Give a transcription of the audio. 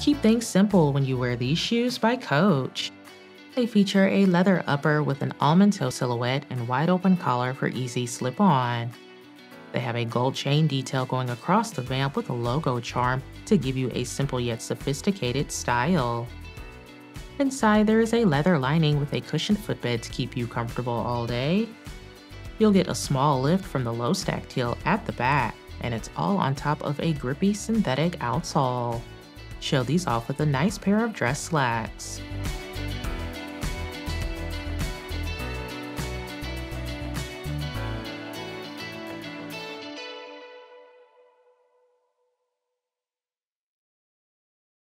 Keep things simple when you wear these shoes by Coach. They feature a leather upper with an almond toe silhouette and wide open collar for easy slip on. They have a gold chain detail going across the vamp with a logo charm to give you a simple yet sophisticated style. Inside, there is a leather lining with a cushioned footbed to keep you comfortable all day. You'll get a small lift from the low stack heel at the back, and it's all on top of a grippy synthetic outsole. Show these off with a nice pair of dress slacks.